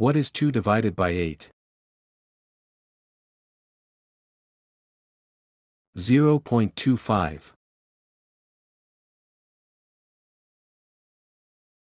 What is 2 divided by 8? 0.25.